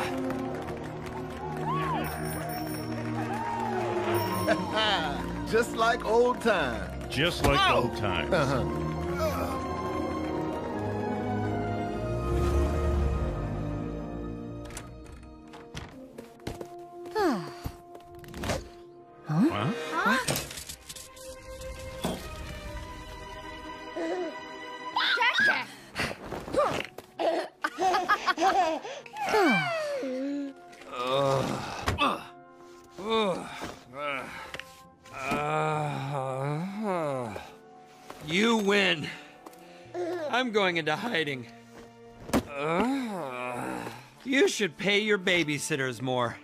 Just like old times. Just like oh. old times. Uh -huh. Huh? You win. I'm going into hiding. Ugh. you should pay your babysitters more.